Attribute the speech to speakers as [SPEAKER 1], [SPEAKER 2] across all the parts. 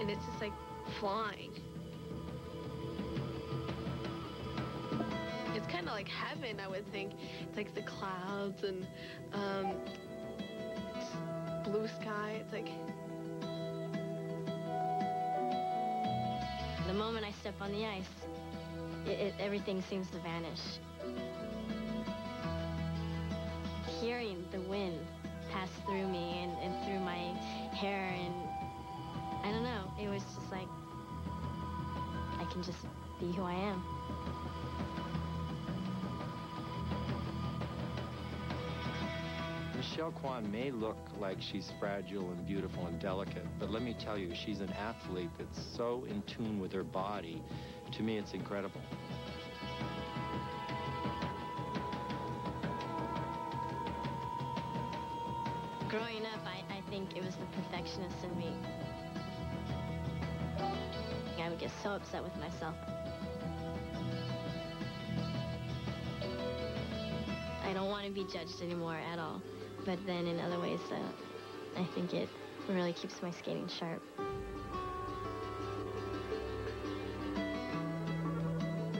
[SPEAKER 1] and it's just like flying. It's kind of like heaven, I would think. It's like the clouds and um, blue sky. It's like
[SPEAKER 2] the moment I step on the ice, it, it, everything seems to vanish. Hearing the wind pass through me and, and through my hair and I don't know, it was just like I can just be who I am.
[SPEAKER 3] Michelle Kwan may look like she's fragile and beautiful and delicate, but let me tell you, she's an athlete that's so in tune with her body. To me, it's incredible.
[SPEAKER 2] Growing up, I, I think it was the perfectionist in me. I would get so upset with myself. I don't want to be judged anymore at all. But then in other ways, uh, I think it really keeps my skating sharp.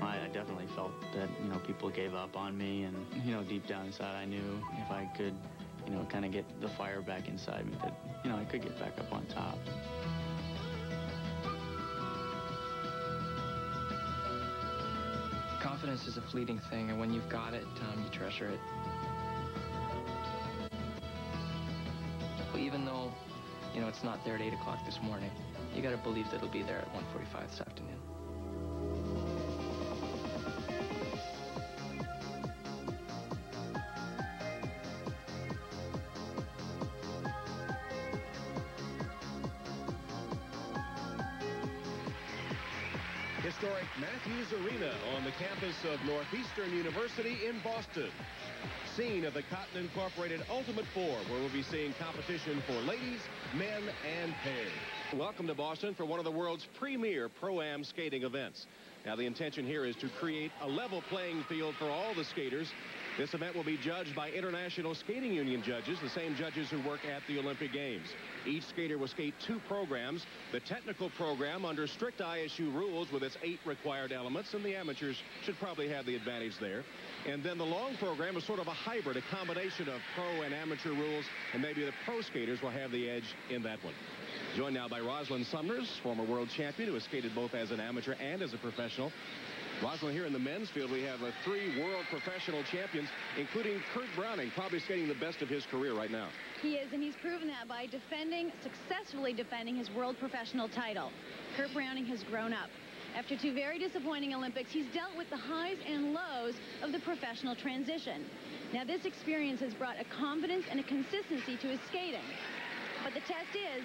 [SPEAKER 4] I, I definitely felt that, you know, people gave up on me. And, you know, deep down inside, I knew if I could, you know, kind of get the fire back inside me that, you know, I could get back up on top.
[SPEAKER 5] Confidence is a fleeting thing, and when you've got it, um, you treasure it. Even though, you know, it's not there at 8 o'clock this morning, you got to believe that it'll be there at 1.45 this afternoon.
[SPEAKER 6] University in Boston. Scene of the Cotton Incorporated Ultimate Four, where we'll be seeing competition for ladies, men, and pairs. Welcome to Boston for one of the world's premier Pro-Am skating events. Now, the intention here is to create a level playing field for all the skaters this event will be judged by International Skating Union judges, the same judges who work at the Olympic Games. Each skater will skate two programs. The technical program under strict ISU rules with its eight required elements, and the amateurs should probably have the advantage there. And then the long program is sort of a hybrid, a combination of pro and amateur rules, and maybe the pro skaters will have the edge in that one. Joined now by Rosalynn Sumners, former world champion who has skated both as an amateur and as a professional. Rosalynn, here in the men's field, we have uh, three world professional champions, including Kurt Browning, probably skating the best of his career right now.
[SPEAKER 7] He is, and he's proven that by defending, successfully defending his world professional title. Kurt Browning has grown up. After two very disappointing Olympics, he's dealt with the highs and lows of the professional transition. Now, this experience has brought a confidence and a consistency to his skating. But the test is,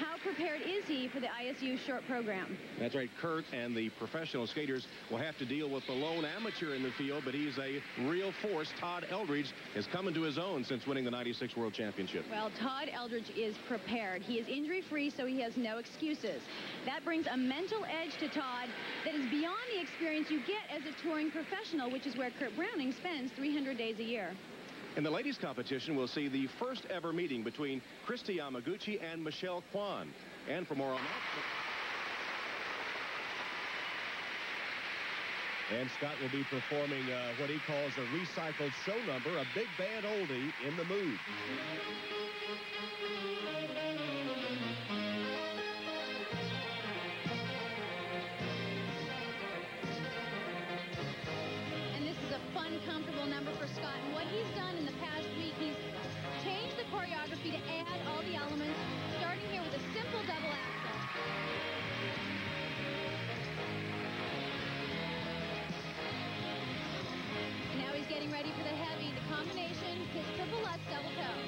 [SPEAKER 7] how prepared is he for the ISU short program?
[SPEAKER 6] That's right. Kurt and the professional skaters will have to deal with the lone amateur in the field, but he's a real force. Todd Eldredge has come into his own since winning the 96 World Championship.
[SPEAKER 7] Well, Todd Eldredge is prepared. He is injury-free, so he has no excuses. That brings a mental edge to Todd that is beyond the experience you get as a touring professional, which is where Kurt Browning spends 300 days a year.
[SPEAKER 6] In the ladies competition, we'll see the first ever meeting between Kristi Yamaguchi and Michelle Kwan. And for more on that... And Scott will be performing uh, what he calls a recycled show number, a big band oldie in the mood.
[SPEAKER 7] And this is a fun, comfortable number for Scott. And what he's done elements, starting here with a simple double axel. Now he's getting ready for the heavy, the combination, his triple Lutz double toe.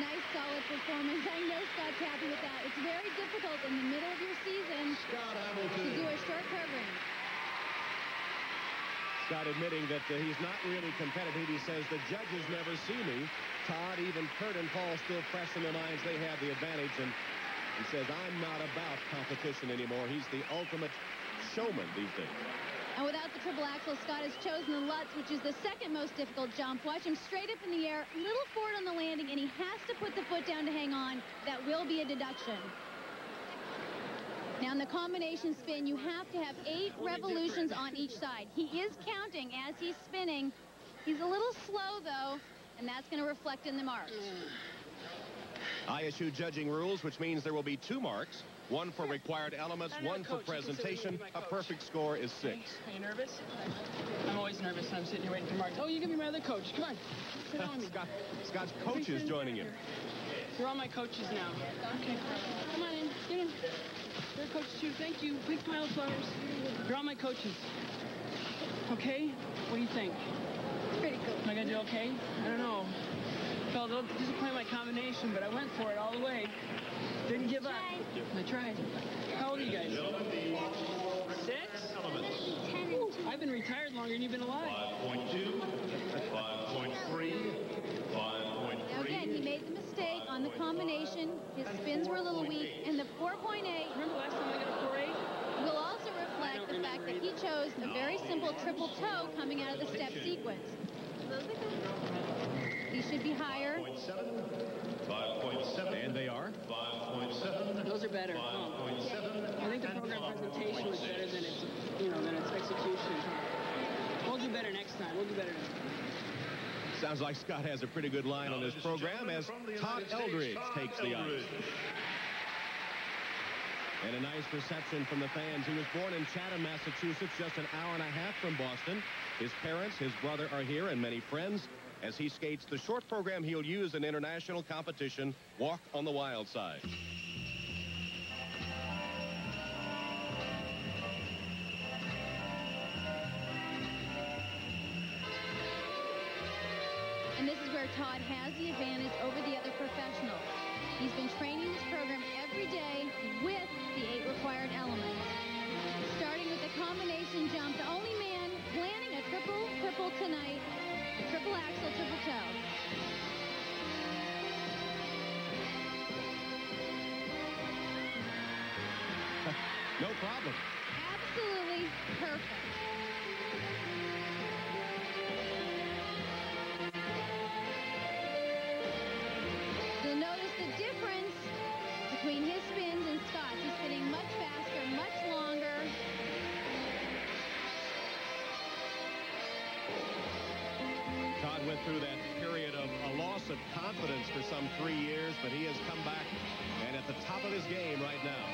[SPEAKER 7] Nice, solid performance. I know Scott's happy with that. It's very difficult in the middle of your season to do a short program.
[SPEAKER 6] Scott admitting that uh, he's not really competitive. He says the judges never see me. Todd, even Kurt and Paul still fresh in their minds. They have the advantage. And he says, I'm not about competition anymore. He's the ultimate showman these days.
[SPEAKER 7] And without the triple axel, Scott has chosen the Lutz, which is the second most difficult jump. Watch him straight up in the air, little forward on the landing, and he has to put the foot down to hang on. That will be a deduction. Now, in the combination spin, you have to have eight revolutions on each side. He is counting as he's spinning. He's a little slow, though, and that's going to reflect in the marks.
[SPEAKER 6] ISU judging rules, which means there will be two marks. One for required elements, one for presentation. A perfect score is six.
[SPEAKER 8] Are you nervous? I'm always nervous when I'm sitting here waiting for marks. Oh, you give me my other coach. Come on. Sit down with me.
[SPEAKER 6] Scott, Scott's coach is joining him.
[SPEAKER 8] You're all my coaches now. Okay. Come on in. Get in. You're a coach too. Thank you. Big pile of flowers. You're all my coaches. Okay? What do you think?
[SPEAKER 7] Pretty cool.
[SPEAKER 8] Am I gonna do okay? I don't know. Felt a little disappointed my combination, but I went for it all the way. Didn't give up. I tried. How old are you guys? Six? Ooh, I've been retired longer than you've been alive.
[SPEAKER 9] 5.2, 5.3, 5.3.
[SPEAKER 7] Now, again, he made the mistake on the combination. His spins were a little weak, and the 4.8
[SPEAKER 8] Remember last time I got a 4.8?
[SPEAKER 7] will also reflect the fact that he chose a very simple triple toe coming out of the step sequence. He should be higher.
[SPEAKER 9] 5.7, 5.7.
[SPEAKER 6] And they are?
[SPEAKER 9] 5.7.
[SPEAKER 8] Those are better. Oh.
[SPEAKER 9] 5.7.
[SPEAKER 8] I think the program presentation was better than its, you know, than its execution. We'll do better next time. We'll do better next time.
[SPEAKER 6] Sounds like Scott has a pretty good line on this program as Todd Eldredge takes the ice. And a nice reception from the fans. He was born in Chatham, Massachusetts, just an hour and a half from Boston. His parents, his brother are here, and many friends as he skates the short program he'll use in international competition, Walk on the Wild Side.
[SPEAKER 7] And this is where Todd has the advantage over the other professionals. He's been training this program every day with the eight required elements. Starting with the combination jump, the only man planning a triple triple tonight, triple axel, triple toe.
[SPEAKER 6] No problem.
[SPEAKER 7] Absolutely perfect.
[SPEAKER 6] Three years, but he has come back and at the top of his game right now.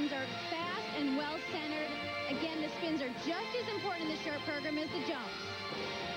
[SPEAKER 7] Spins are fast and well centered. Again, the spins are just as important in the short program as the jumps.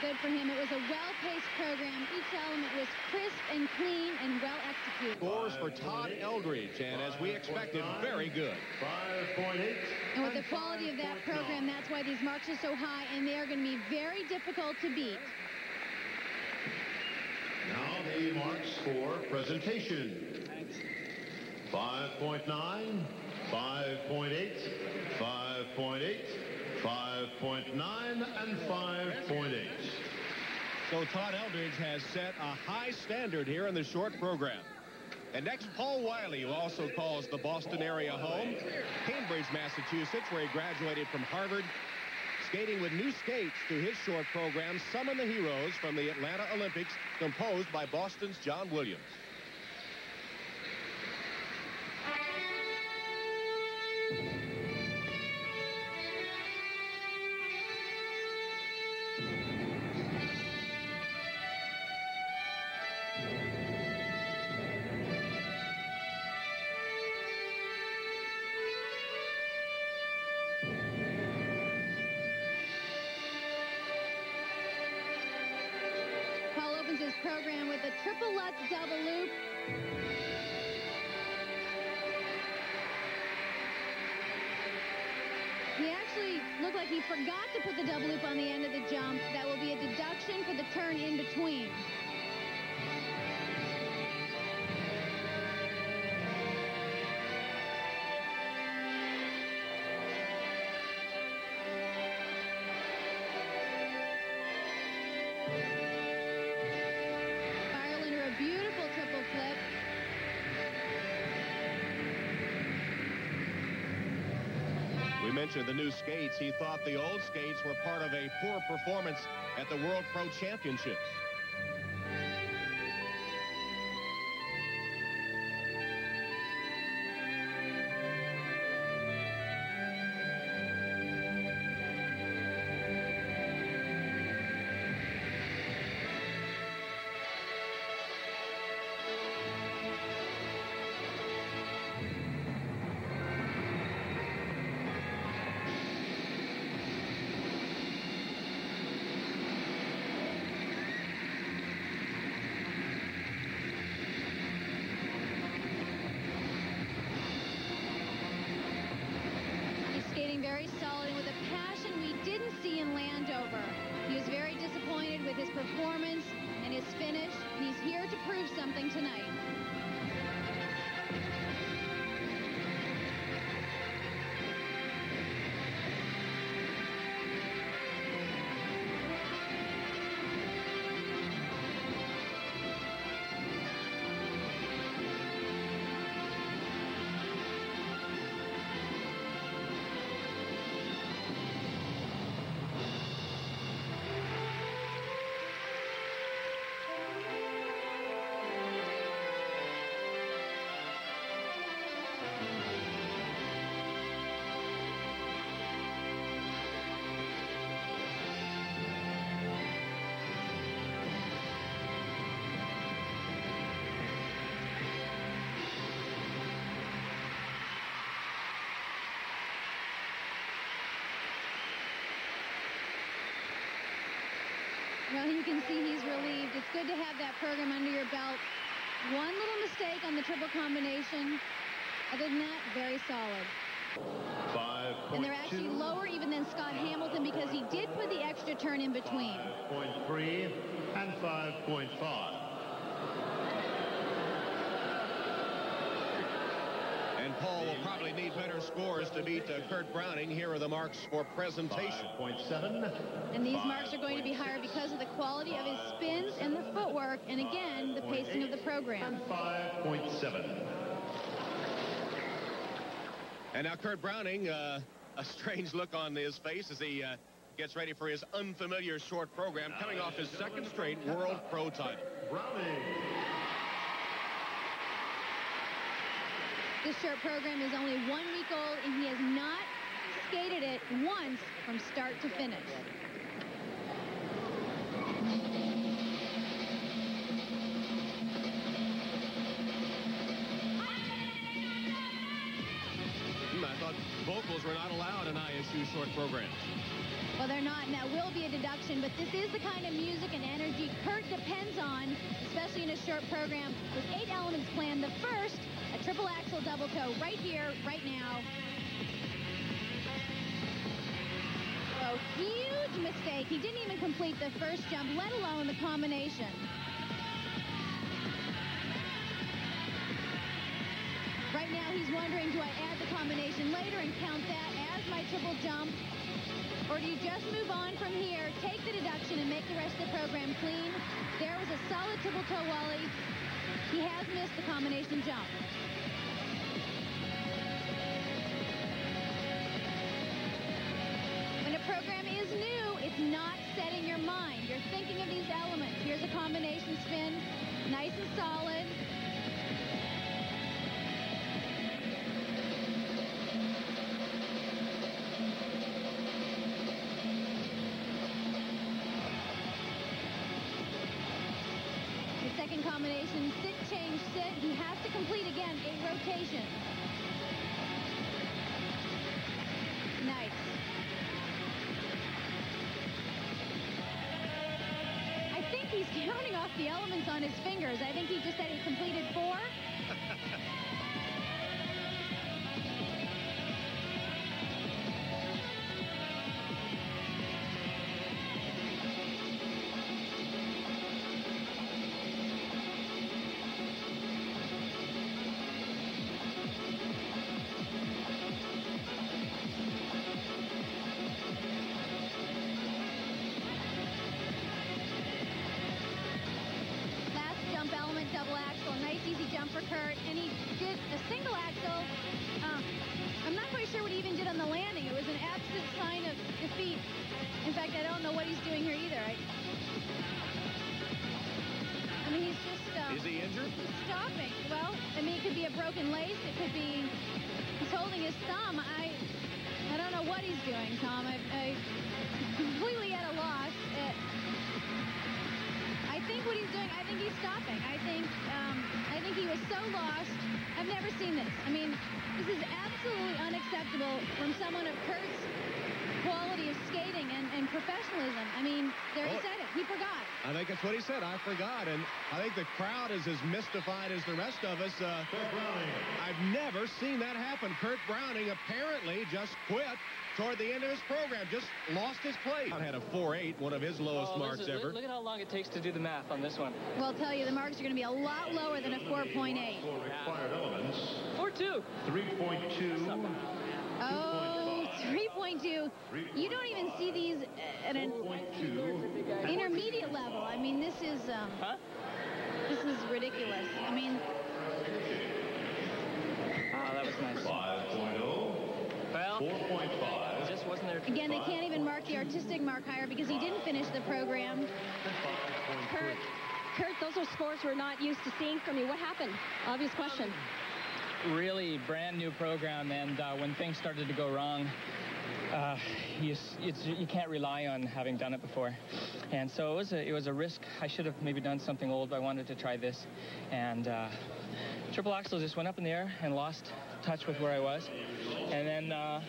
[SPEAKER 7] Good for him. It was a well-paced program. Each element was crisp and clean and well executed.
[SPEAKER 6] Scores for Todd Eldredge, and as we expected, very good.
[SPEAKER 9] 5.8.
[SPEAKER 7] And with the quality of that program, that's why these marks are so high, and they are going to be very difficult to beat.
[SPEAKER 9] Now the marks for presentation. 5.9, 5.8, 5.8, 5.9, and 5.8.
[SPEAKER 6] So Todd Eldredge has set a high standard here in the short program. And next, Paul Wylie, who also calls the Boston area home. Cambridge, Massachusetts, where he graduated from Harvard. Skating with new skates to his short program, Summon the Heroes from the Atlanta Olympics, composed by Boston's John Williams. Mentioned the new skates. He thought the old skates were part of a poor performance at the World Pro Championships.
[SPEAKER 7] Well, you can see he's relieved. It's good to have that program under your belt. One little mistake on the triple combination. Other than that, very solid.
[SPEAKER 9] 5.2.
[SPEAKER 7] And they're actually lower even than Scott Hamilton because he did put the extra turn in between.
[SPEAKER 9] 5.3 and 5.5.
[SPEAKER 6] And Paul will probably need better scores to beat uh, Kurt Browning. Here are the marks for presentation.
[SPEAKER 9] 5.7.
[SPEAKER 7] And these marks are going to be higher because of the quality of his spins and the footwork, and again, the pacing of the program.
[SPEAKER 9] 5.7.
[SPEAKER 6] And now Kurt Browning, uh, a strange look on his face as he uh, gets ready for his unfamiliar short program, coming off his second straight World Pro title.
[SPEAKER 9] Browning.
[SPEAKER 7] This short program is only one week old, and he has not skated it once from start to finish.
[SPEAKER 6] Hmm, I thought vocals were not allowed in ISU short programs.
[SPEAKER 7] Well, they're not, and that will be a deduction, but this is the kind of music and energy Kurt depends on, especially in a short program with eight elements planned. The first, triple axel double toe right here, right now. Oh, huge mistake. He didn't even complete the first jump, let alone the combination. Right now, he's wondering, do I add the combination later and count that as my triple jump? Or do you just move on from here, take the deduction, and make the rest of the program clean? There was a solid triple toe Wally. He has missed the combination jump. Program is new, it's not set in your mind. You're thinking of these elements. Here's a combination spin, nice and solid. The second combination, sit, change, sit. He has to complete again a rotation. Nice. Counting off the elements on his fingers. I think he just said he completed four. what he said.
[SPEAKER 6] I forgot. And I think the crowd is as mystified as the rest of us. Uh, I've never seen that happen. Kurt Browning apparently just quit toward the end of his program. Just lost his place. Had a 4-8, one of his lowest
[SPEAKER 5] Oh,
[SPEAKER 6] marks
[SPEAKER 5] listen,
[SPEAKER 6] ever.
[SPEAKER 5] Look, look at how long it takes to do the math on this one.
[SPEAKER 7] Well, I'll tell you, the marks are going to be a lot lower than a 4.8.
[SPEAKER 9] For required elements,
[SPEAKER 5] 4-2.
[SPEAKER 9] 3.2,
[SPEAKER 7] Oh, 3.2. You don't even see these at an intermediate level. I mean, this is um,
[SPEAKER 5] Huh?
[SPEAKER 7] this is ridiculous. I mean,
[SPEAKER 5] Oh, that was nice.
[SPEAKER 9] 5.0,
[SPEAKER 5] Well,
[SPEAKER 9] 4.5,
[SPEAKER 5] just wasn't there.
[SPEAKER 7] again, they can't even mark the artistic mark higher because he didn't finish the program.
[SPEAKER 10] Kurt, Kurt, those are scores we're not used to seeing from you. What happened? Obvious question.
[SPEAKER 5] really brand new program, and uh, when things started to go wrong, uh, you, you can't rely on having done it before. And so it was a, it was a risk. I should have maybe done something old, but I wanted to try this. And uh, triple axel just went up in the air and lost touch with where I was. And then uh,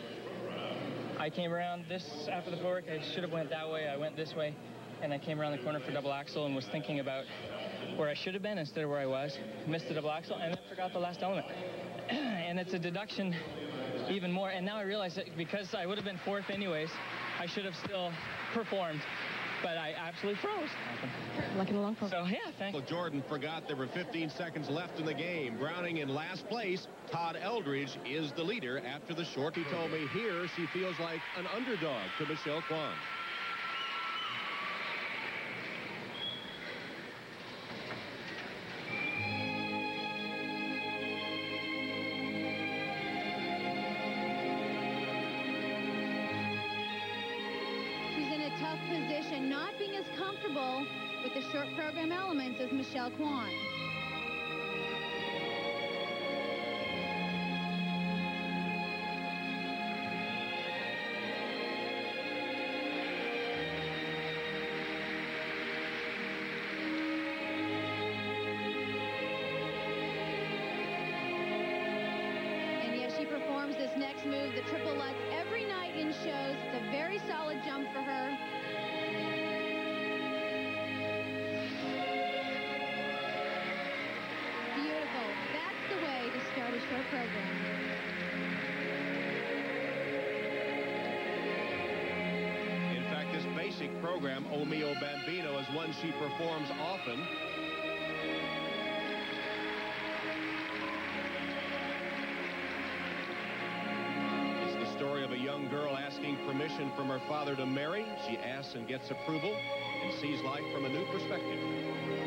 [SPEAKER 5] I came around this after the fork. I should have went that way. I went this way, and I came around the corner for double axel and was thinking about where I should have been instead of where I was. Missed the double axel and then forgot the last element. and it's a deduction even more. And now I realize that because I would have been fourth anyways, I should have still performed. But I absolutely froze.
[SPEAKER 10] Like in a long
[SPEAKER 5] So yeah, thank
[SPEAKER 6] Well, Jordan forgot there were 15 seconds left in the game. Browning in last place. Todd Eldredge is the leader after the short. He told me here she feels like an underdog to Michelle Kwan.
[SPEAKER 7] Short elements as Michelle Kwan. In
[SPEAKER 6] fact, this basic program, O Mio Bambino, is one she performs often. It's the story of a young girl asking permission from her father to marry. She asks and gets approval and sees life from a new perspective.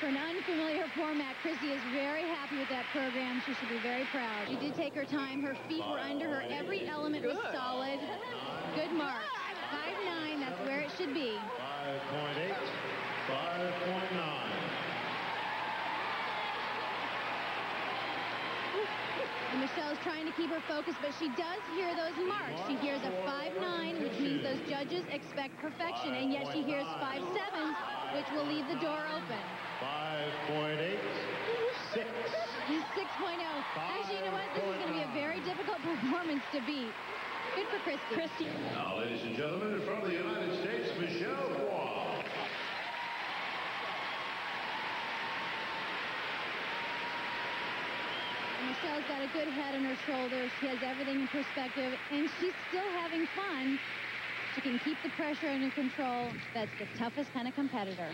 [SPEAKER 7] For an unfamiliar format, Chrissy is very happy with that program. She should be very proud. She did take her time. Her feet were under her. Every element was solid. Good mark. 5'9", that's where it should be.
[SPEAKER 9] 5.8, 5.9.
[SPEAKER 7] And Michelle's trying to keep her focus, but she does hear those marks. She hears a 5'9", which means those judges expect perfection, and yet she hears 5'7", which will leave the door open.
[SPEAKER 9] 5.8, 6.
[SPEAKER 7] He's 6.0. Actually, you know what? This is going to be a very difficult performance to beat. Good for Kristi.
[SPEAKER 10] Kristi.
[SPEAKER 9] Now, ladies and gentlemen, from the United States, Michelle Roy.
[SPEAKER 7] Michelle's got a good head on her shoulders. She has everything in perspective, and she's still having fun. She can keep the pressure under control. That's the toughest kind of competitor.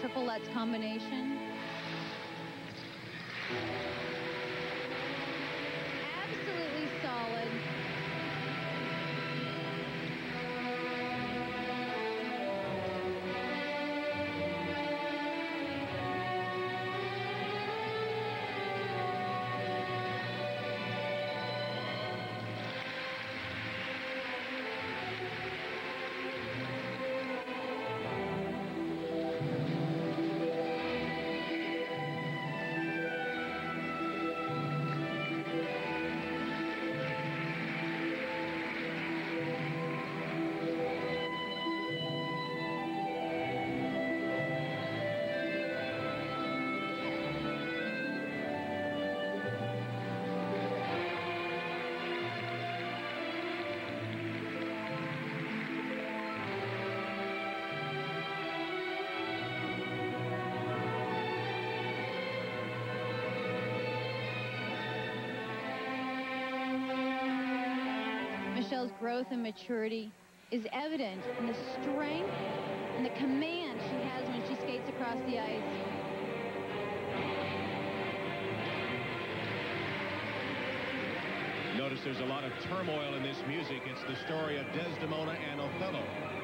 [SPEAKER 7] Triple Lutz combination. Michelle's growth and maturity is evident in the strength and the command she has when she skates across the ice.
[SPEAKER 6] Notice there's a lot of turmoil in this music. It's the story of Desdemona and Othello.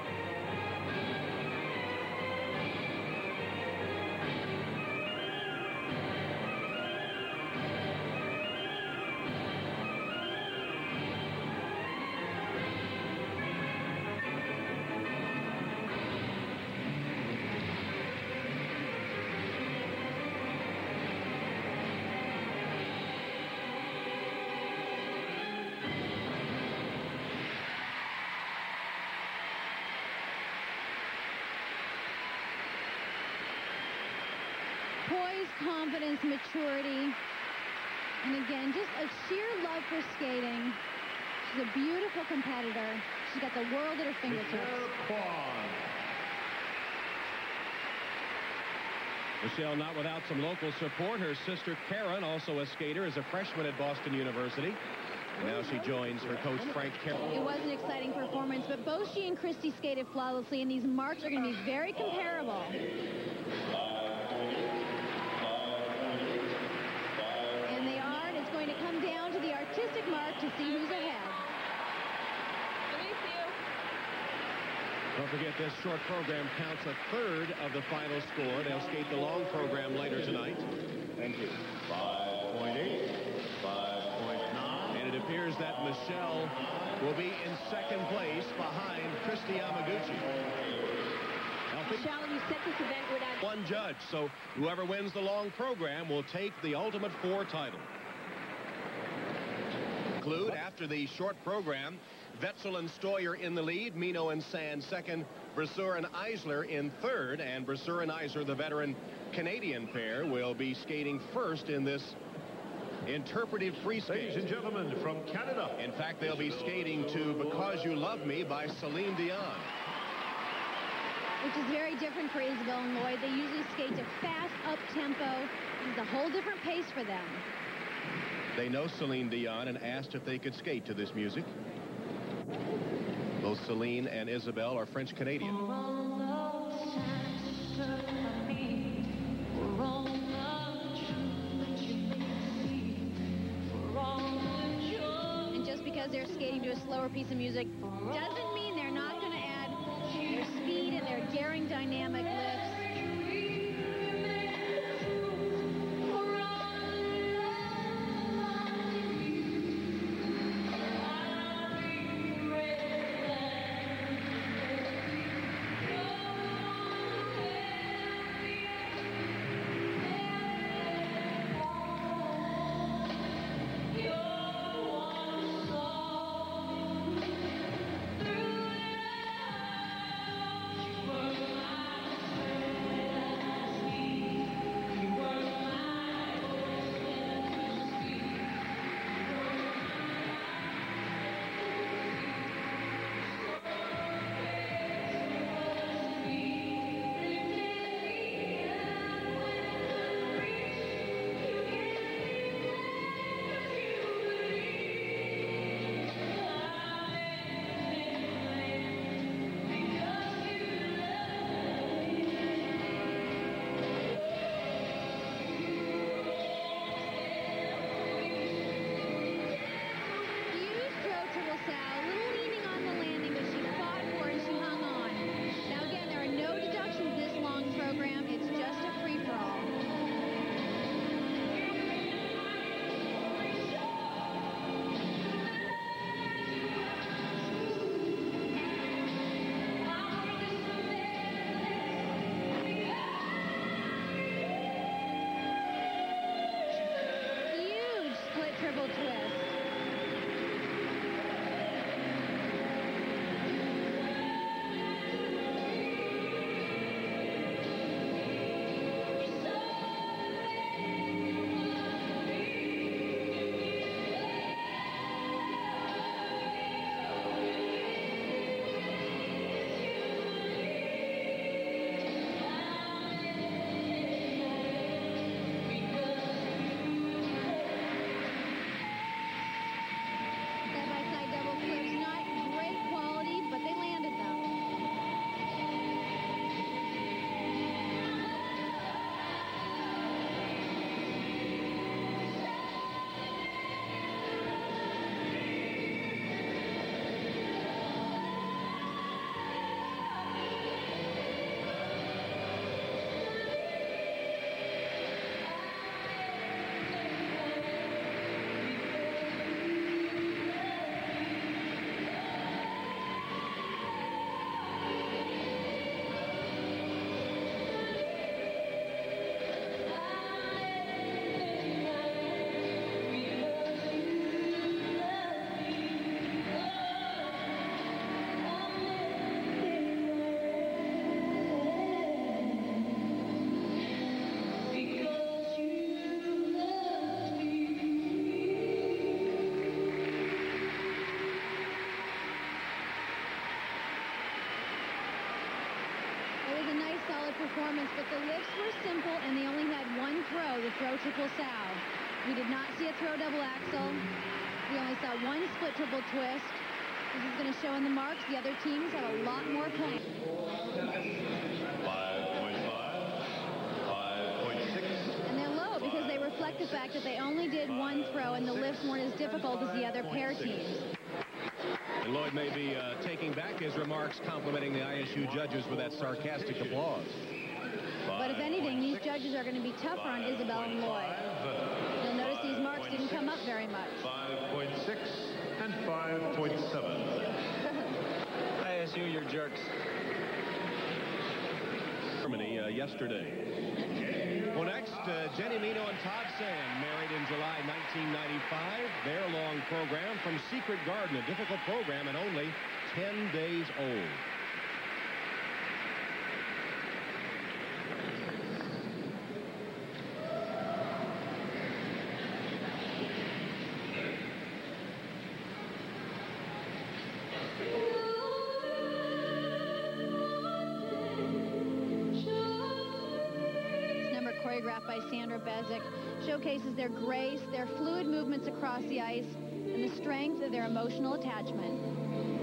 [SPEAKER 7] Confidence, maturity, and again, just a sheer love for skating. She's a beautiful competitor. She's got the world at her fingertips.
[SPEAKER 6] Michelle not without some local support. Her sister Karen, also a skater, is a freshman at Boston University. And now she joins her coach Frank Carroll.
[SPEAKER 7] It was an exciting performance, but both she and Kristi skated flawlessly, and these marks are going to be very comparable. And they are, and it's going to come down to the artistic mark to see who's ahead.
[SPEAKER 6] Don't forget this short program counts a third of the final score. They'll skate the long program later tonight.
[SPEAKER 9] Thank you. 5.8, 5.9.
[SPEAKER 6] And it appears that Michelle will be in second place behind Kristi Yamaguchi. Now,
[SPEAKER 10] Michelle, you said this event would add
[SPEAKER 6] one judge, so whoever wins the long program will take the Ultimate Four title. Conclude after the short program, Wötzel and Steuer in the lead, Meno and Sand second, Brasseur and Eisler in third, and Brasseur and Eisler, the veteran Canadian pair, will be skating first in this interpretive free skate.
[SPEAKER 9] Ladies and gentlemen, from Canada.
[SPEAKER 6] In fact, they'll be skating to Because You Love Me by Celine Dion.
[SPEAKER 7] which is very different for Isabel and Lloyd. They usually skate to fast up tempo. It's a whole different pace for them.
[SPEAKER 6] They know Celine Dion and asked if they could skate to this music. Both Celine and Isabel are French Canadian.
[SPEAKER 7] And just because they're skating to a slower piece of music doesn't mean they're not going to add their speed and their daring dynamic lifts. Performance, but the lifts were simple and they only had one throw, the throw triple sow. We did not see a throw double axel. We only saw one split triple twist. This is going to show in the marks. The other teams have a lot more points.
[SPEAKER 9] 5.5, 5.6.
[SPEAKER 7] And they're low because they reflect the fact that they only did one throw and the lifts weren't as difficult as the other pair teams.
[SPEAKER 6] And Lloyd may be uh, taking back his remarks complimenting the ISU judges with that sarcastic applause.
[SPEAKER 7] But if anything, these judges are going to be tougher on Isabelle and Lloyd. You'll notice these marks didn't come up very much.
[SPEAKER 9] 5.6 and 5.7.
[SPEAKER 5] ISU, you're jerks.
[SPEAKER 6] Germany uh, yesterday. Well, next, uh, Jenni Meno and Todd Sand, married in July 1995. Their long program from Secret Garden, a difficult program and only 10 days old.
[SPEAKER 7] Sandra Bezic showcases their grace, their fluid movements across the ice, and the strength of their emotional attachment.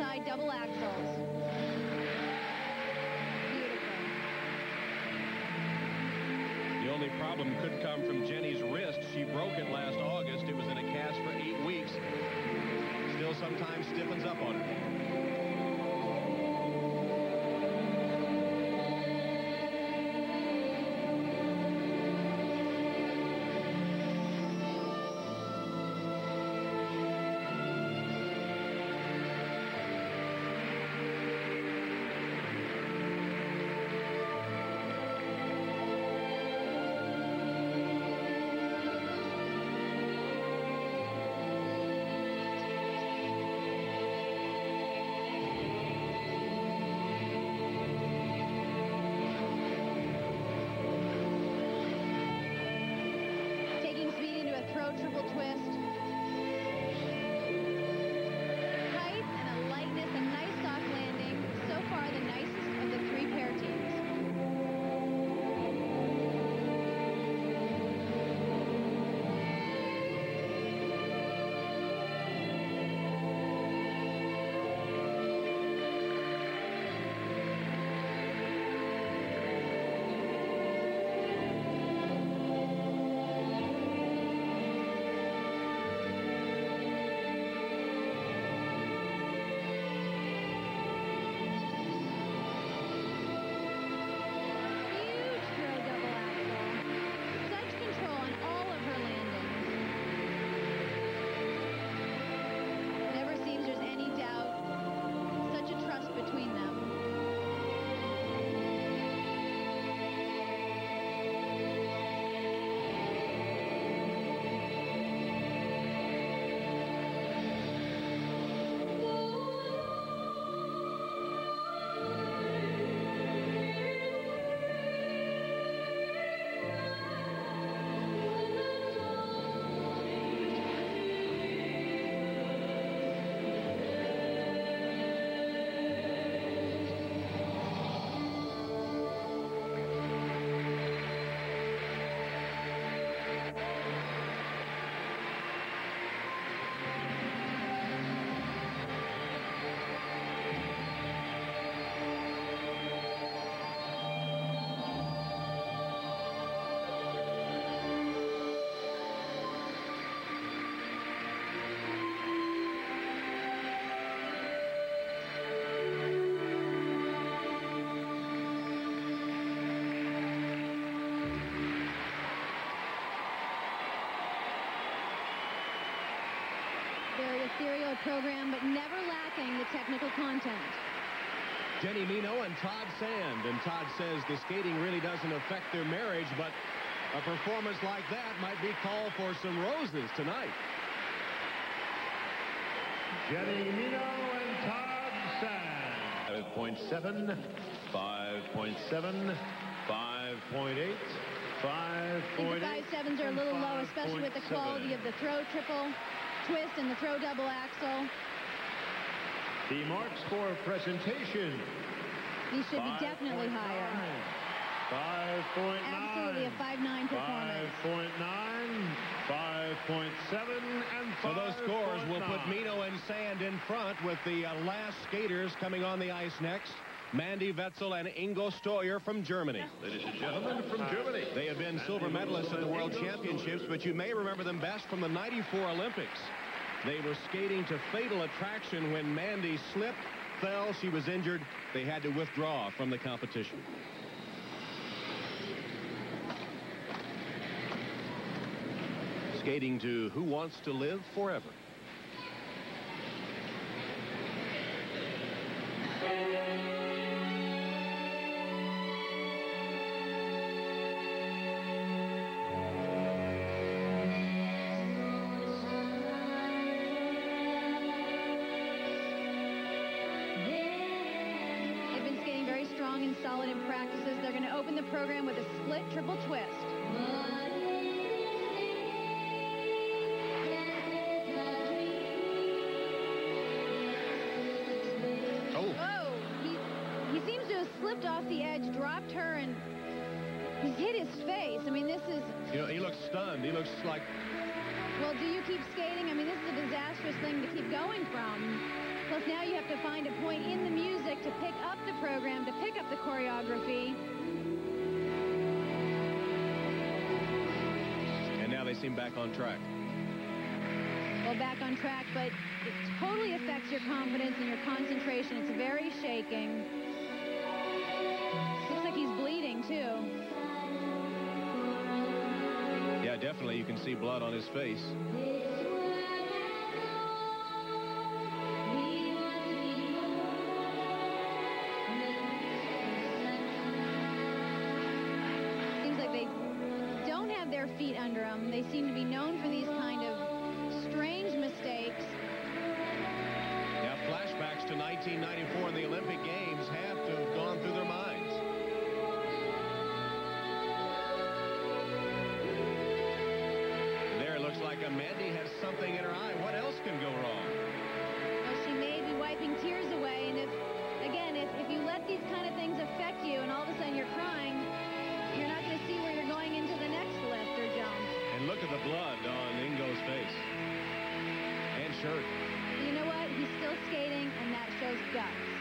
[SPEAKER 7] Side-by-side double. Beautiful.
[SPEAKER 6] The only problem could come from Jenni's wrist. She broke it last August. It was in a cast for eight weeks. Still sometimes stiffens up on her.
[SPEAKER 7] Program, but never lacking the technical content.
[SPEAKER 6] Jenni Meno and Todd Sand. And Todd says the skating really doesn't affect their marriage, but A performance like that might be called for some roses tonight.
[SPEAKER 9] Jenni Meno and Todd Sand. 5.7, 5.7, 5.8, 5.8.
[SPEAKER 7] I think the five sevens are a little low, especially with the quality of the throw triple twist and the throw double axel.
[SPEAKER 9] The marks for presentation.
[SPEAKER 7] These should be definitely higher.
[SPEAKER 9] 5.9.
[SPEAKER 7] Absolutely a 5.9 performance.
[SPEAKER 9] 5.9, 5.7, and 5.
[SPEAKER 6] So those scores will put Meno and Sand in front with the uh, last skaters coming on the ice next. Mandy Wötzel and Ingo Steuer from Germany.
[SPEAKER 9] Ladies and gentlemen from Germany.
[SPEAKER 6] They have been silver medalists at the World Championships, but you may remember them best from the 94 Olympics. They were skating to fatal attraction when Mandy slipped, fell, she was injured. They had to withdraw from the competition. Skating to Who Wants to Live Forever.
[SPEAKER 7] Program with a split triple twist.
[SPEAKER 6] Oh.
[SPEAKER 7] Oh, he, he seems to have slipped off the edge, dropped her, and he's hit his face. I mean, this is,
[SPEAKER 6] You know, he looks stunned. He looks like
[SPEAKER 7] well, do you keep skating? I mean, this is a disastrous thing to keep going from. Plus, now you have to find a point in the music to pick up the program, to pick up the choreography.
[SPEAKER 6] They seem back on track.
[SPEAKER 7] Well, back on track, but it totally affects your confidence and your concentration. It's very shaking. Looks like he's bleeding, too.
[SPEAKER 6] Yeah, definitely. You can see blood on his face.
[SPEAKER 7] Their feet under them. They seem to be known for these kind of strange mistakes.
[SPEAKER 6] Now, flashbacks to 1994 in the Olympic Games have to have gone through their minds. There it looks like Mandy has something in her eye. What else can go wrong?
[SPEAKER 7] Well, she may be wiping tears away, and if, again, if, if you let these kind of things affect you and all of a sudden you're crying, you're not going to see where you're
[SPEAKER 6] And look at the blood on Ingo's face. And shirt.
[SPEAKER 7] You know what? He's still skating, and that shows guts.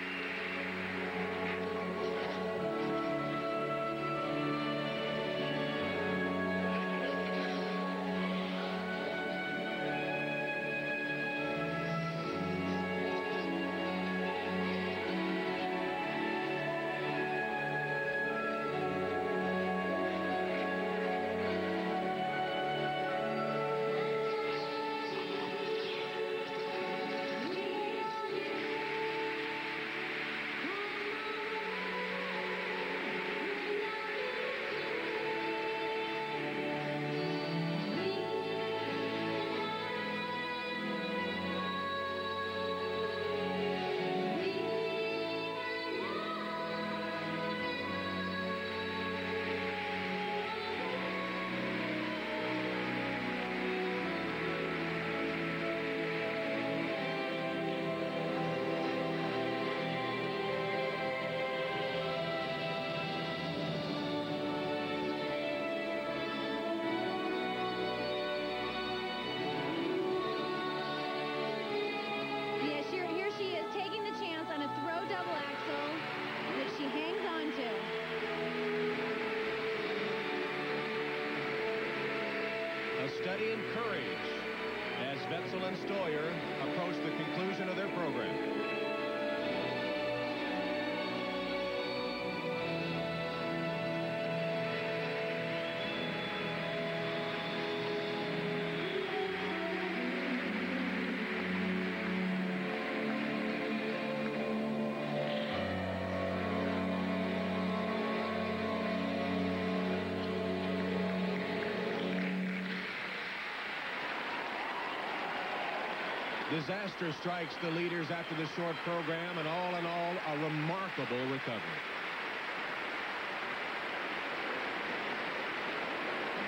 [SPEAKER 6] Disaster strikes the leaders after the short program, and all in all, a remarkable recovery.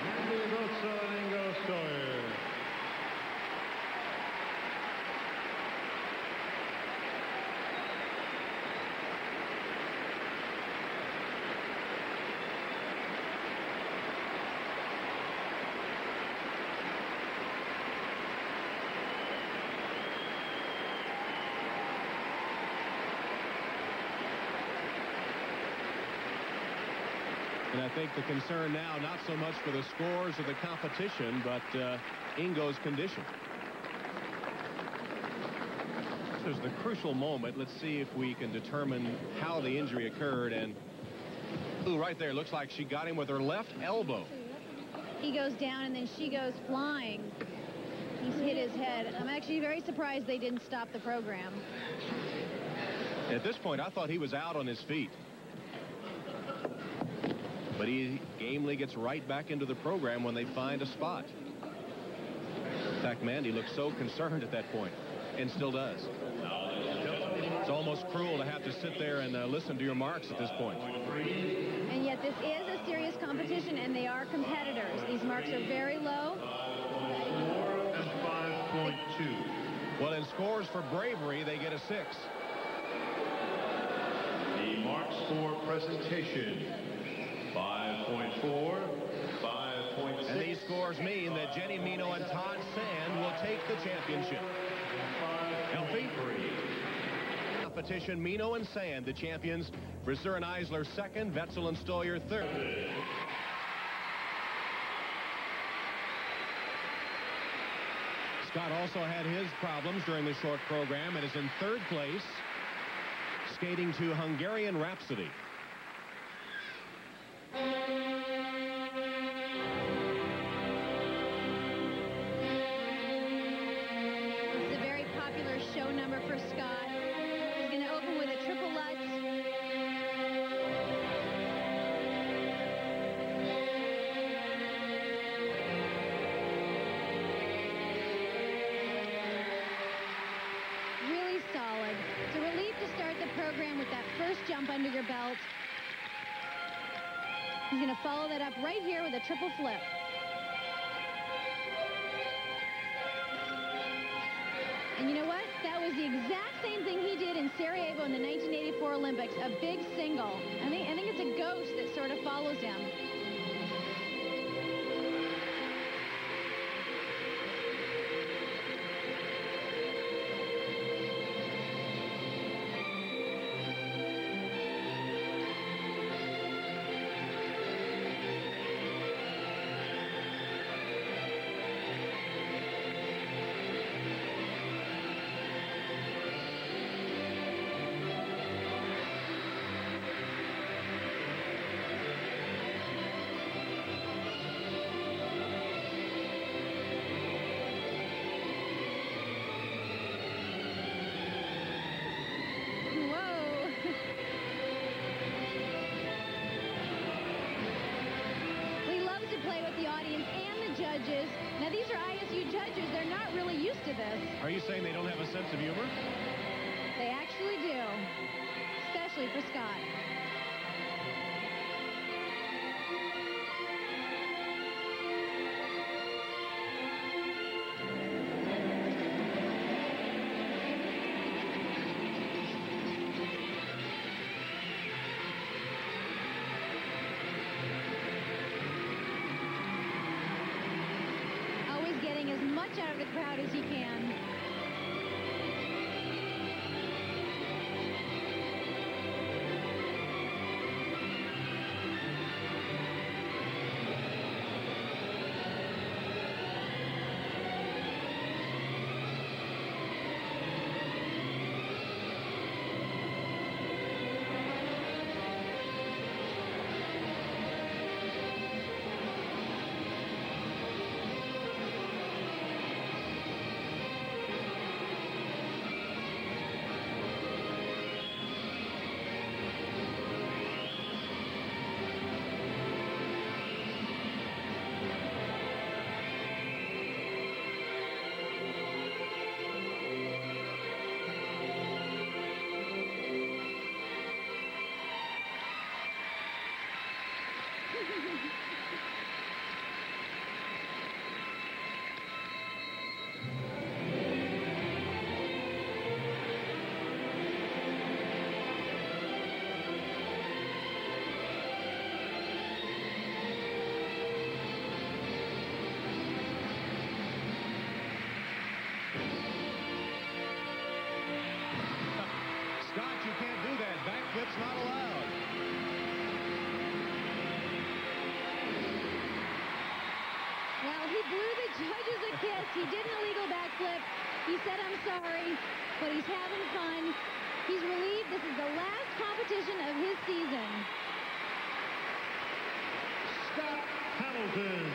[SPEAKER 9] Mandy Wötzel and Ingo Steuer.
[SPEAKER 6] And I think the concern now, not so much for the scores or the competition, but uh, Ingo's condition. This is the crucial moment. Let's see if we can determine how the injury occurred. And, ooh, right there, looks like she got him with her left elbow.
[SPEAKER 7] He goes down and then she goes flying. He's hit his head. I'm actually very surprised they didn't stop the program.
[SPEAKER 6] At this point, I thought he was out on his feet. But he gamely gets right back into the program when they find a spot. In fact, Mandy looked so concerned at that point, and still does. It's almost cruel to have to sit there and uh, listen to your marks at this point.
[SPEAKER 7] And yet this is a serious competition, and they are competitors. These marks are very low.
[SPEAKER 9] Four and 5.2.
[SPEAKER 6] Well, in scores for bravery, they get a six.
[SPEAKER 9] The marks for presentation. 5.4, 5.6.
[SPEAKER 6] And these scores mean that Jenni Meno and Todd Sand will take the championship. Competition, Meno and Sand, the champions. Brasseur and Eisler second, Wötzel and Steuer third. Scott also had his problems during the short program and is in third place, skating to Hungarian Rhapsody.
[SPEAKER 7] Triple flip. And you know what? That was the exact same thing he did in Sarajevo in the 1984 Olympics, a big single. I think, I think it's a ghost that sort of follows him.
[SPEAKER 6] Sense of humor?
[SPEAKER 7] They actually do, especially for Scott. Always getting as much out of the crowd as he can. He did an illegal backflip. He said, I'm sorry, but he's having fun. He's relieved this is the last competition of his season.
[SPEAKER 9] Scott Hamilton.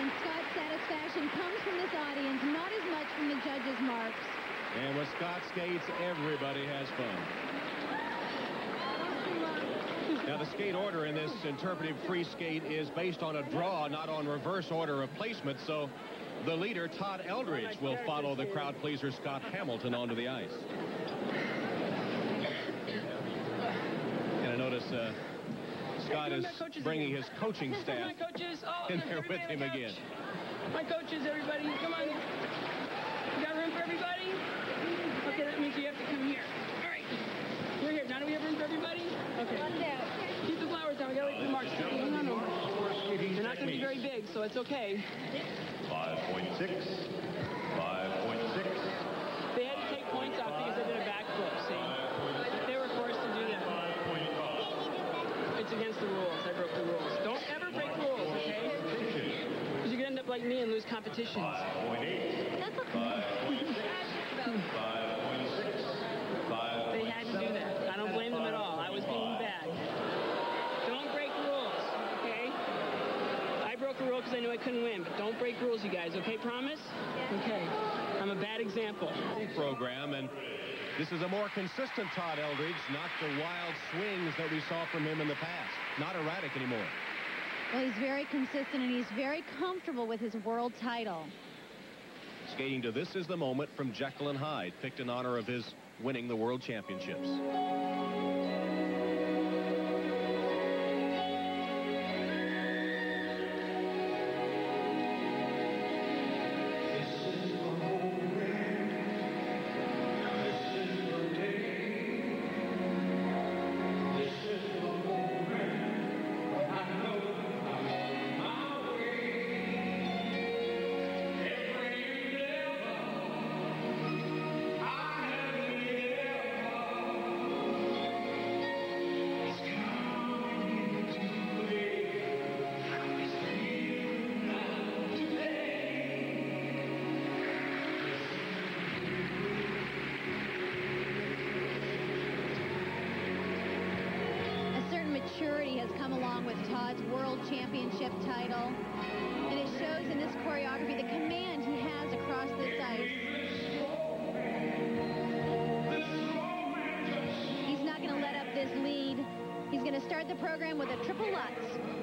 [SPEAKER 7] And Scott's satisfaction comes from this audience, not as much from the judges' marks.
[SPEAKER 6] And with Scott skates, everybody has fun. Now, the skate order in this interpretive free skate is based on a draw, not on reverse order of placement, so the leader, Todd Eldredge, will follow the crowd pleaser Scott Hamilton onto the ice. And I notice uh, Scott is bringing his coaching staff.
[SPEAKER 8] Oh,
[SPEAKER 6] in there with him again.
[SPEAKER 8] My coaches, everybody, come on. You got room for everybody? Okay, that means you have to come here. All right. We're here. Now do we have room for everybody? Okay. Keep the flowers down. We gotta wait for the marks. Hang on over. They're not gonna be very big, so it's okay.
[SPEAKER 9] 5.6. 5.6.
[SPEAKER 8] They had to take points off because they did a backflip, see? They were forced to do that. It's against the rules. I broke the rules. Don't ever break the rules, okay? Because you could end up like me and lose competitions.
[SPEAKER 9] 5.8.
[SPEAKER 7] That's okay.
[SPEAKER 9] 5.6.
[SPEAKER 8] They had to do that. I don't blame them at all. I was being bad. Don't break rules, okay? I broke a rule because I couldn't win, but don't break rules, you guys, okay? Promise? Okay. I'm a bad example.
[SPEAKER 6] program, and this is a more consistent Todd Eldredge, not the wild swings that we saw from him in the past. Not erratic anymore.
[SPEAKER 7] Well, he's very consistent and he's very comfortable with his world title.
[SPEAKER 6] Skating to This Is the Moment from Jekyll and Hyde, picked in honor of his winning the World Championships.
[SPEAKER 7] Come along with Todd's world championship title. And it shows in this choreography the command he has across this ice. He's not going to let up this lead. He's going to start the program with a triple Lutz.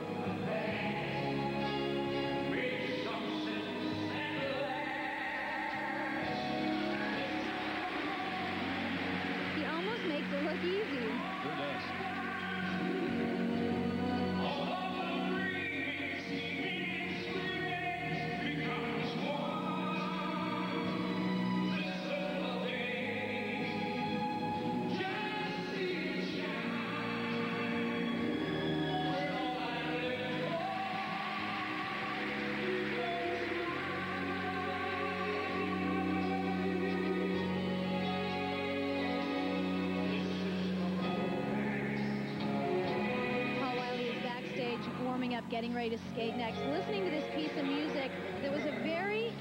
[SPEAKER 7] Getting ready to skate next. Listening to this piece of music that was a very,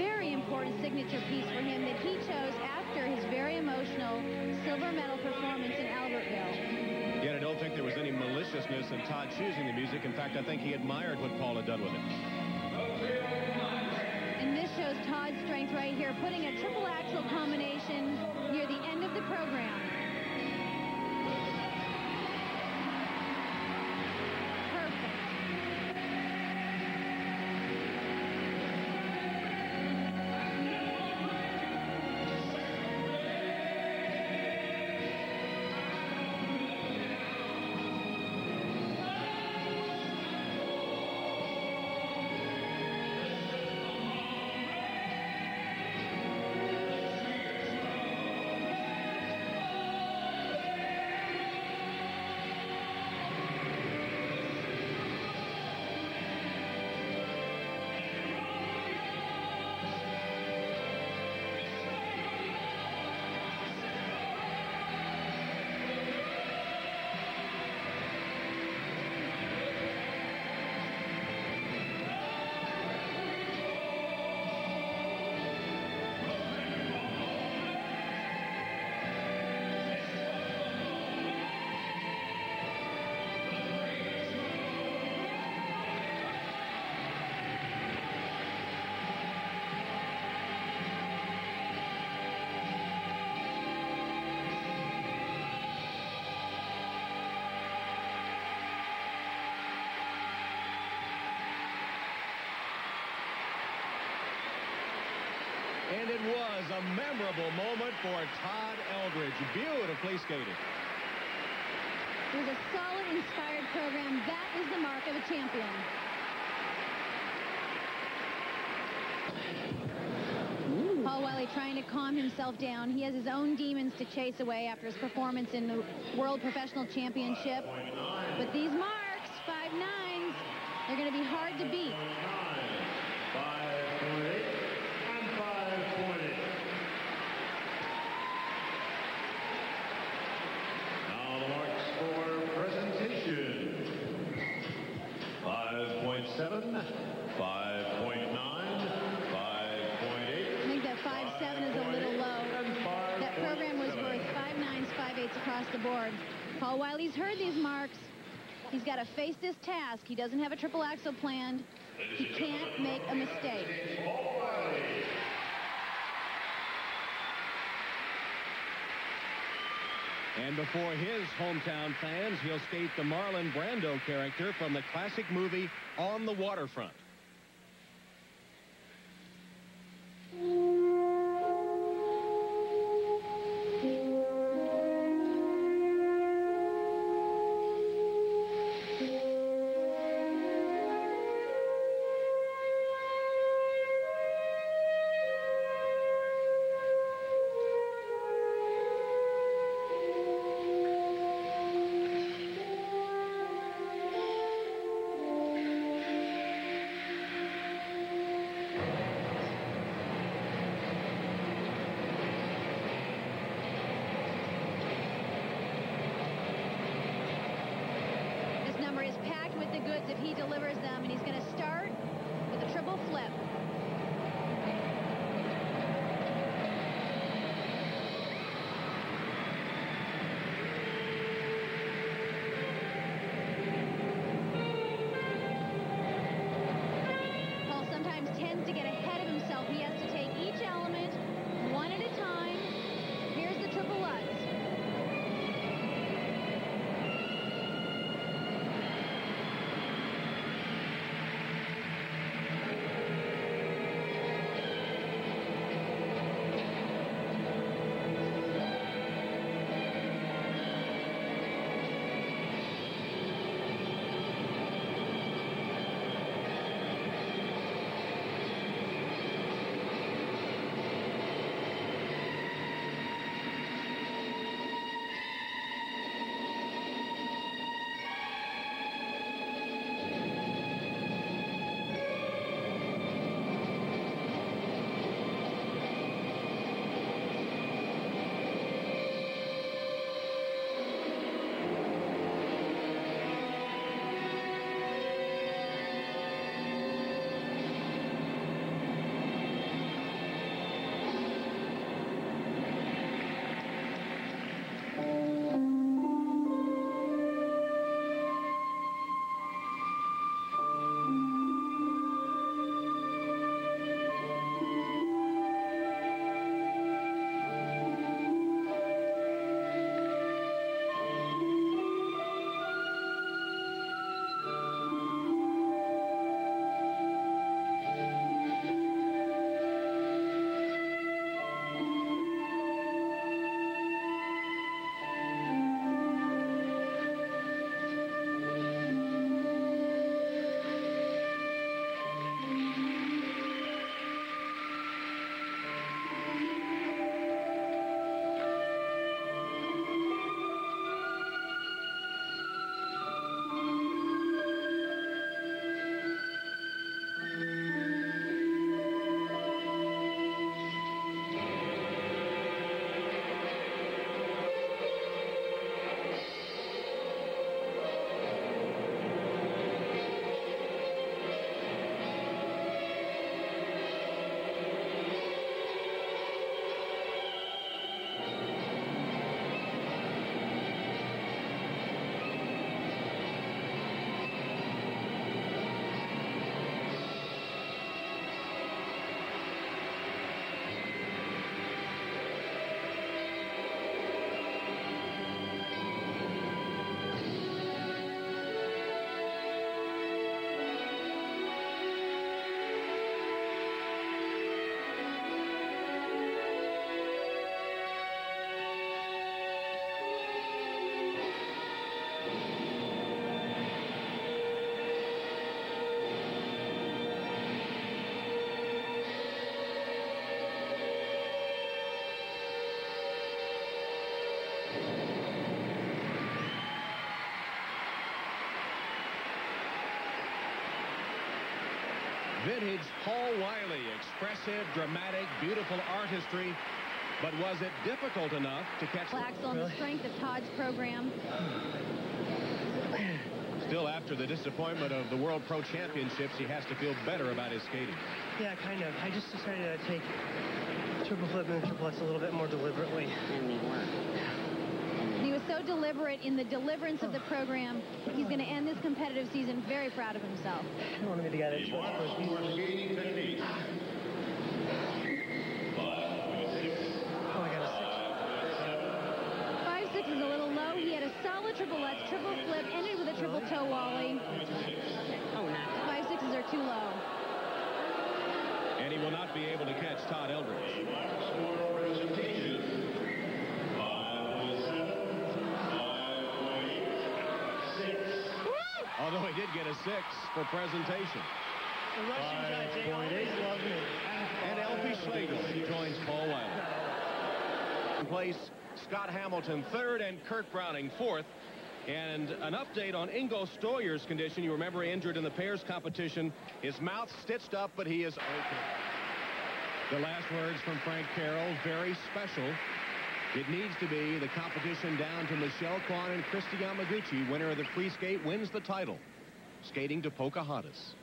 [SPEAKER 7] very important signature piece for him that he chose after his very emotional silver medal performance in Albertville.
[SPEAKER 6] Yet I don't think there was any maliciousness in Todd choosing the music. In fact, I think he admired what Paul had done with it.
[SPEAKER 7] And this shows Todd's strength right here, putting a triple axel combination near the end of the program.
[SPEAKER 6] And it was a memorable moment for Todd Eldredge. Beautifully skated.
[SPEAKER 7] It was a solid, inspired program. That is the mark of a champion. Paul Wylie trying to calm himself down. He has his own demons to chase away after his performance in the World Professional Championship. But these marks, five nines, they're going to be hard to beat.
[SPEAKER 9] Now the marks for presentation. 5.7, 5.9, 5.8.
[SPEAKER 7] I think that 5-7 is a little low. That program was worth 5 nines, 5 eights across the board. Paul Wylie's heard these marks. He's got to face this task. He doesn't have a triple axel planned. He can't make a mistake.
[SPEAKER 6] And before his hometown fans, he'll skate the Marlon Brando character from the classic movie On the Waterfront.
[SPEAKER 7] Goods
[SPEAKER 6] vintage Paul Wylie. Expressive, dramatic, beautiful artistry. But was it difficult enough to catch...
[SPEAKER 11] Axel on the strength of Todd's program.
[SPEAKER 6] Still, after the disappointment of the World Pro Championships, he has to feel better about his skating.
[SPEAKER 12] Yeah, kind of. I just decided to take triple flip and triple Lutz a little bit more deliberately.
[SPEAKER 11] He was so deliberate in the deliverance of the program. He's going to end this competitive season very proud of himself.
[SPEAKER 12] I want to be the guy that skating technique.
[SPEAKER 11] is a little low. He had a solid triple lutz, triple flip, ended with a triple toe wally. Oh, no. Five sixes are too low.
[SPEAKER 6] And he will not be able to catch Todd Eldredge. Although he did get a six for presentation.
[SPEAKER 12] The Russian judge, they always love me.
[SPEAKER 6] And Elfie Schlegel joins Paul Wylie. In place Scott Hamilton third and Kurt Browning fourth. And an update on Ingo Steuer's condition. You remember injured in the pairs competition. His mouth stitched up, but he is okay. The last words from Frank Carroll, very special. It needs to be the competition down to Michelle Kwan and Kristi Yamaguchi. Winner of the free skate wins the title. Skating to Pocahontas.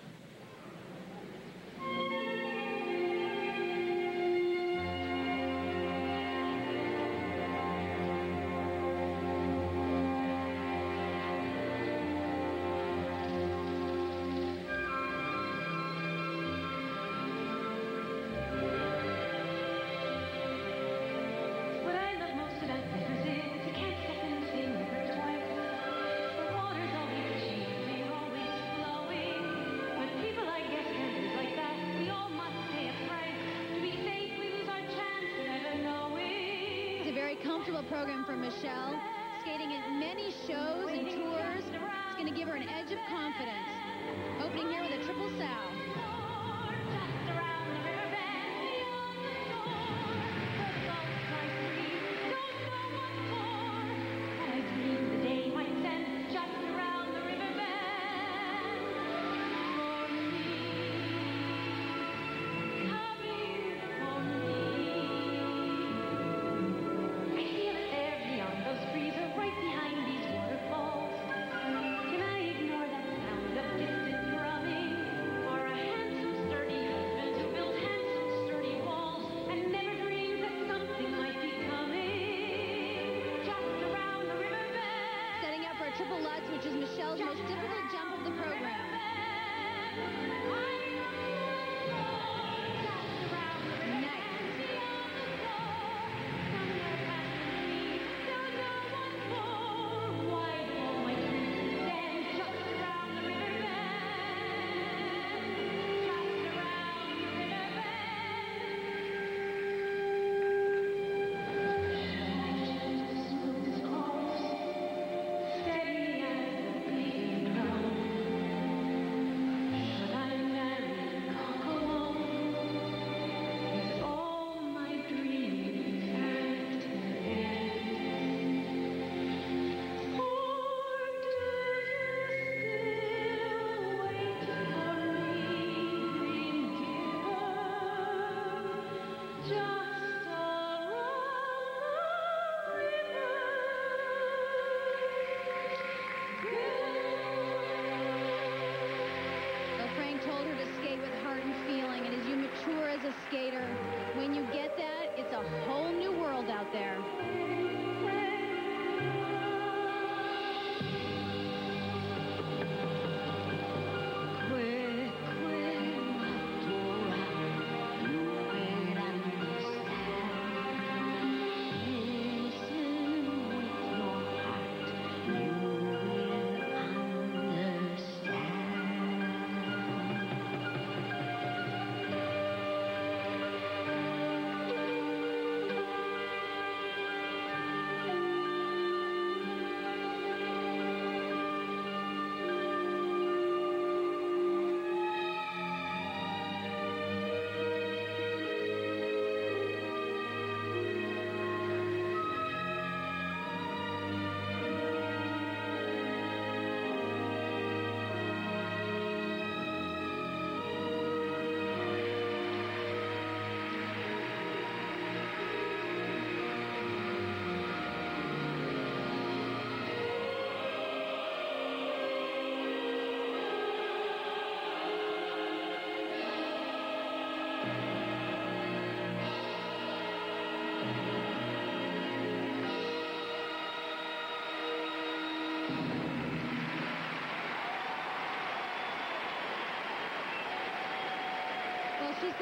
[SPEAKER 11] which is Michelle's most difficult jump of the
[SPEAKER 7] program.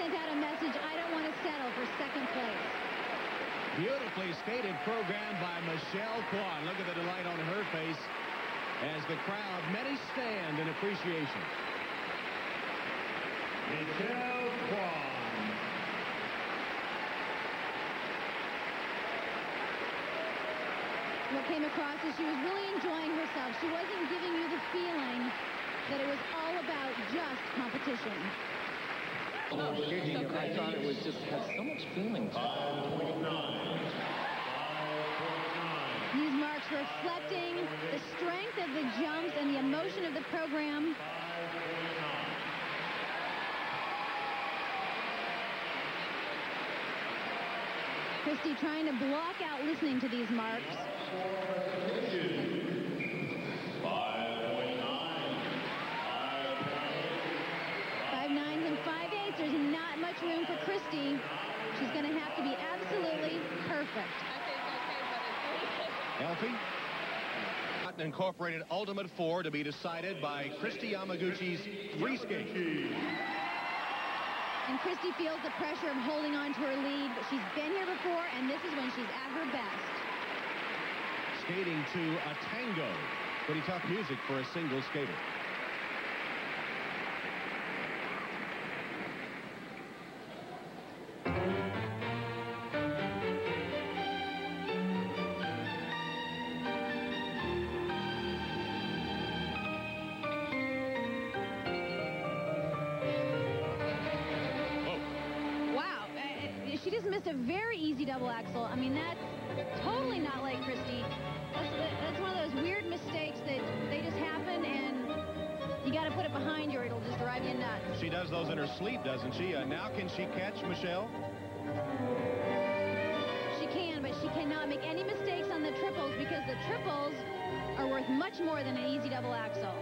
[SPEAKER 7] Sent out a message, I don't want to settle for second place.
[SPEAKER 6] Beautifully skated program by Michelle Kwan. Look at the delight on her face as the crowd, many stand in appreciation.
[SPEAKER 9] Michelle Kwan.
[SPEAKER 7] What came across is she was really enjoying herself. She wasn't giving you the feeling that it was all about just competition.
[SPEAKER 3] Oh, I thought it was just had so much feeling to it.
[SPEAKER 7] These marks reflecting the strength of the jumps and the emotion of the program. Kristi trying to block out listening to these marks. Five nines and five eights. There's not much room for Kristi. She's going to have to be absolutely perfect.
[SPEAKER 6] Elfie? Incorporated Ultimate Four to be decided by Kristi Yamaguchi's free skate.
[SPEAKER 7] And Kristi feels the pressure of holding on to her lead, but she's been here before, and this is when she's at her best.
[SPEAKER 6] Skating to a tango. Pretty tough music for a single skater.
[SPEAKER 7] Very easy double axel. I mean, that's totally not like Kristi. That's, that's one of those weird mistakes that they just happen, and you got to put it behind you or it'll just drive you nuts.
[SPEAKER 6] She does those in her sleep, doesn't she? Uh, now can she catch Michelle?
[SPEAKER 7] She can, but she cannot make any mistakes on the triples because the triples are worth much more than an easy double axel.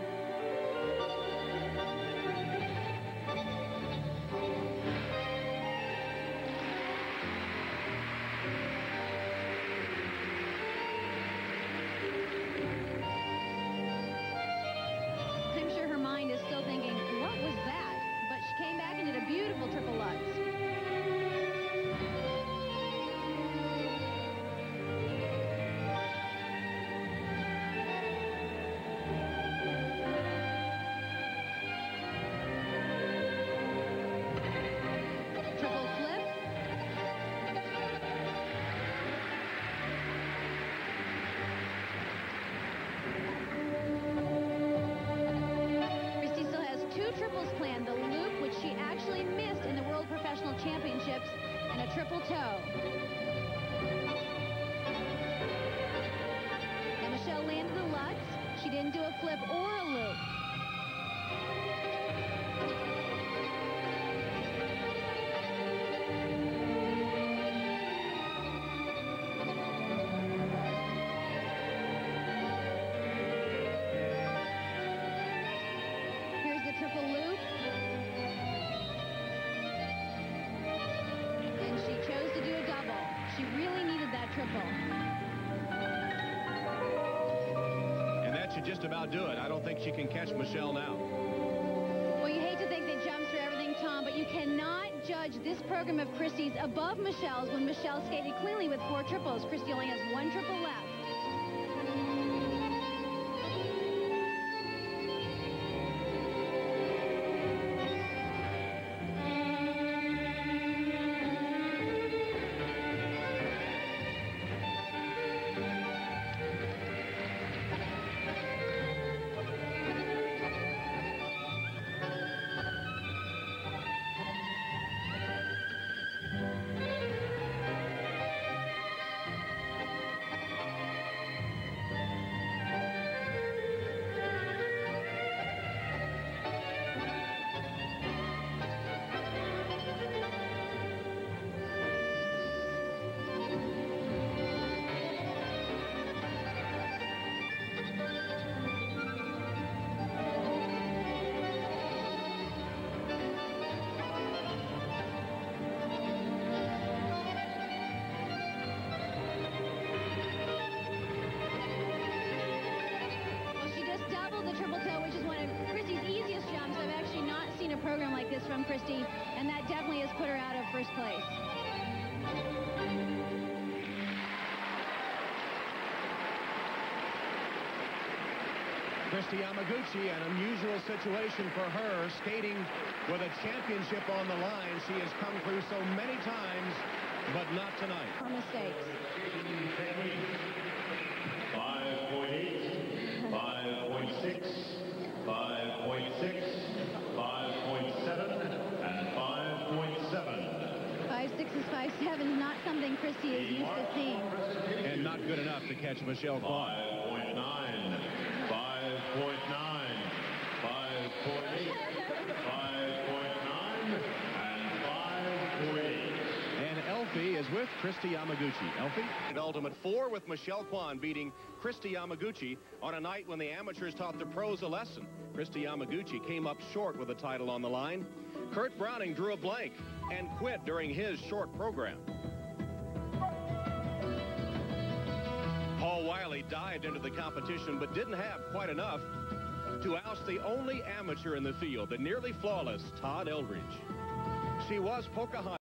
[SPEAKER 6] Just about do it. I don't think she can catch Michelle now.
[SPEAKER 7] Well, you hate to think that jumps are everything, Tom, but you cannot judge this program of Kristi's above Michelle's when Michelle skated cleanly with four triples. Kristi only has one triple left. This from Kristi, and that definitely has put her out of first place.
[SPEAKER 6] Kristi Yamaguchi, an unusual situation for her, skating with a championship on the line. She has come through so many times, but not tonight.
[SPEAKER 7] For mistakes.
[SPEAKER 9] 5.8, 5.6, 5.6,
[SPEAKER 7] sixes, five sevens, not something Kristi is used to seeing.
[SPEAKER 6] And not good enough to catch Michelle Kwan.
[SPEAKER 9] 5.9, 5.9, 5.8, 5.9, and 5.8.
[SPEAKER 6] And Elfie is with Kristi Yamaguchi. Elfie? At Ultimate Four with Michelle Kwan beating Kristi Yamaguchi on a night when the amateurs taught the pros a lesson. Kristi Yamaguchi came up short with the title on the line. Kurt Browning drew a blank and quit during his short program. Paul Wylie dived into the competition but didn't have quite enough to oust the only amateur in the field, the nearly flawless Todd Eldredge. She was Pocahontas.